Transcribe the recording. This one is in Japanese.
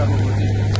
ために。